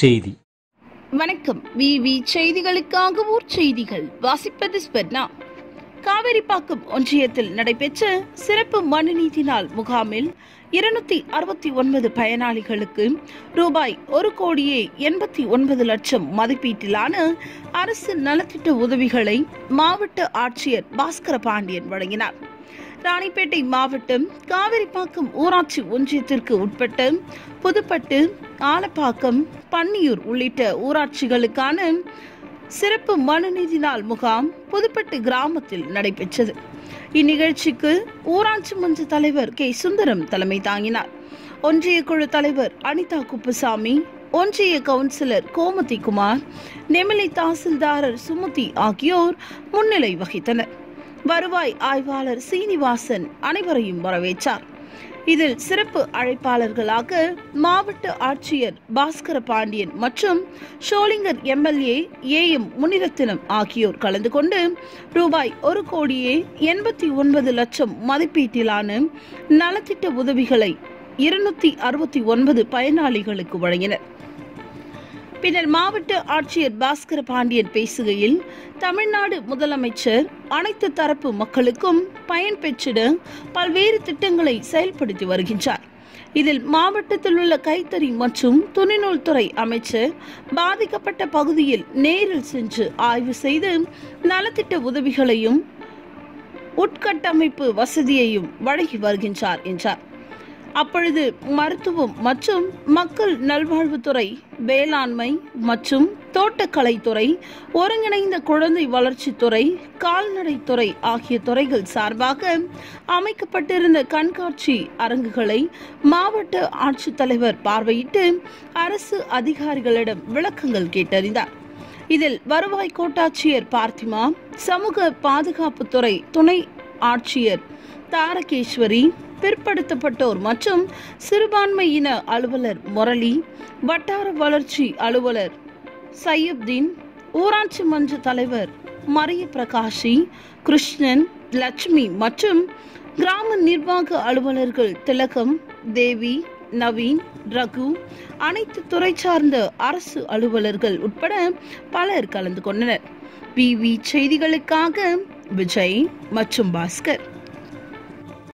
செய்தி. வணக்கம். விவி செய்திகளுக்காக ஊர் செய்திகள். வாசிப்பது ஸ்பெர்னா காவேரிப்பாக்கம் ஒன்றியத்தில் நடைபெற்ற சிறப்பு மனுநீதி நாள் முகாமில் இருநூத்தி அறுபத்தி ஒன்பது பயனாளிகளுக்கு ரூபாய் ஒரு கோடியே எண்பத்தி ஒன்பது லட்சம் மதிப்பீட்டிலான அரசு நலத்திட்ட உதவிகளை மாவட்ட ஆட்சியர் பாஸ்கர பாண்டியன் வழங்கினார். ராணிப்பேட்டை மாவட்டம் காவிரிப்பாக்கம் ஊராட்சி ஒன்றியத்திற்கு உட்பட்ட புதுப்பட்டு ஆலப்பாக்கம் பன்னியூர் உள்ளிட்ட ஊராட்சிகளுக்கான சிறப்பு மனுநீதி நாள் முகாம் புதுப்பட்டு கிராமத்தில் நடைபெற்றது. இந்நிகழ்ச்சிக்கு ஊராட்சி மன்ற தலைவர் கே. சுந்தரம் தலைமை தாங்கினார். ஒன்றிய குழு தலைவர் அனிதா குப்புசாமி ஒன்றிய கவுன்சிலர் கோமதி குமார் நெமிலி தாசில்தாரர் சுமதி ஆகியோர் முன்னிலை வகித்தனர். வருவாய் ஆய்வாளர் சீனிவாசன் அனைவரையும் வரவேற்றார். இதில் சிறப்பு அழைப்பாளர்களாக மாவட்ட ஆட்சியர் பாஸ்கர பாண்டியன் மற்றும் Sholinghur MLA A M Munirathinam ஆகியோர் கலந்து கொண்டு ரூபாய் ஒரு கோடியே எண்பத்தி ஒன்பது லட்சம் மதிப்பீட்டிலான நலத்திட்ட உதவிகளை இருநூத்தி அறுபத்தி ஒன்பது பயனாளிகளுக்கு வழங்கினர். பின்னர் மாவட்ட ஆட்சியர் பாஸ்கர பாண்டியன் பேசுகையில் தமிழ்நாடு முதலமைச்சர் அனைத்து தரப்பு மக்களுக்கும் பயன் பெற்றிட பல்வேறு திட்டங்களை செயல்படுத்தி வருகின்றார். இதில் மாவட்டத்தில் உள்ள கைத்தறி மற்றும் துணிநூல் துறை அமைச்சர் பாதிக்கப்பட்ட பகுதியில் நேரில் சென்று ஆய்வு செய்து நலத்திட்ட உதவிகளையும் உட்கட்டமைப்பு வசதியையும் வழங்கி வருகின்றார் என்றார். அப்பொழுது மருத்துவம் மற்றும் மக்கள் நல்வாழ்வுத்துறை வேளாண்மை மற்றும் தோட்டக்கலைத்துறை ஒருங்கிணைந்த குழந்தை வளர்ச்சித்துறை கால்நடைத்துறை ஆகிய துறைகள் சார்பாக அமைக்கப்பட்டிருந்த கண்காட்சி அரங்குகளை மாவட்ட ஆட்சித்தலைவர் பார்வையிட்டு அரசு அதிகாரிகளிடம் விளக்கங்கள் கேட்டறிந்தார். இதில் வருவாய் கோட்டாட்சியர் பார்த்திமா சமூக பாதுகாப்புத்துறை துணை ஆட்சியர் தாரகேஸ்வரி பிற்படுத்தப்பட்டோர் மற்றும் சிறுபான்மையின அலுவலர் முரளி வட்டார வளர்ச்சி அலுவலர் சையுப்தீன் ஊராட்சி மன்ற தலைவர் மரிய பிரகாஷி கிருஷ்ணன் லட்சுமி மற்றும் கிராம நிர்வாக அலுவலர்கள் திலகம் தேவி நவீன் ரகு அனைத்து துறை சார்ந்த அரசு அலுவலர்கள் உட்பட பலர் கலந்து கொண்டனர். பிவி செய்திகளுக்காக விஜய் மற்றும் பாஸ்கர்.